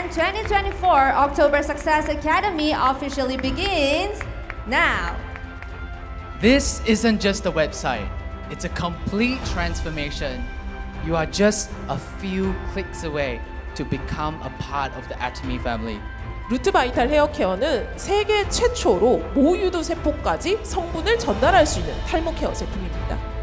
And 2024 October Success Academy officially begins now. This isn't just a website, it's a complete transformation. You are just a few clicks away to become a part of the Atomy family. 루트 바이탈 헤어케어는 세계 최초로 모유도 세포까지 성분을 전달할 수 있는 탈모 케어 제품입니다.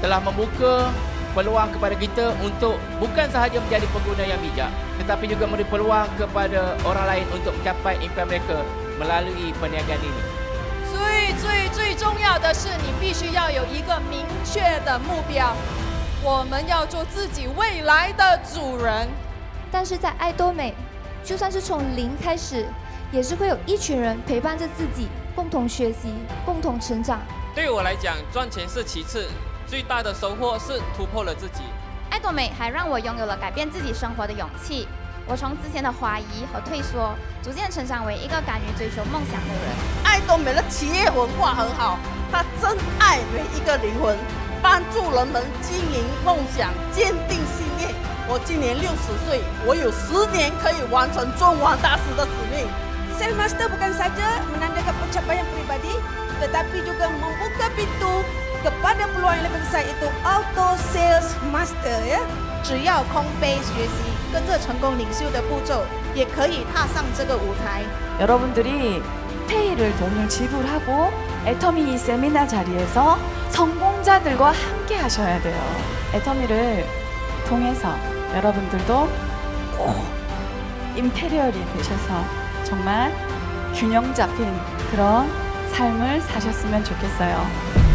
telah membuka peluang kepada kita untuk bukan sahaja menjadi pengguna yang bijak tetapi juga memberi peluang kepada orang lain untuk mencapai impian mereka melalui perniagaan ini. 最最最重要的是，你必须要有一个明确的目标。我们要做自己未来的主人。但是在爱多美，就算是从零开始，也是会有一群人陪伴着自己，共同学习，共同成长。对我来讲，赚钱是其次， 最大的收获是突破了自己。爱多美还让我拥有了改变自己生活的勇气。我从之前的怀疑和退缩，逐渐成长为一个敢于追求梦想的人。爱多美的企业文化很好，它真爱每一个灵魂，帮助人们经营梦想，坚定信念。我今年六十岁，我有十年可以完成中王大师的使命。Sales Master bukan saja menandakan pencapaian peribadi, tetapi juga membuka pintu kepada peluang yang lebih besar itu Auto Sales Master ya. 只要空杯学习，跟着成功领袖的步骤，也可以踏上这个舞台。 여러분들이 페이를 돈을 지불하고 애터미 세미나 자리에서 성공자들과 함께 하셔야 돼요. 애터미를 통해서 여러분들도 꼭 임페리얼이 되셔서 정말 균형 잡힌 그런 삶을 사셨으면 좋겠어요.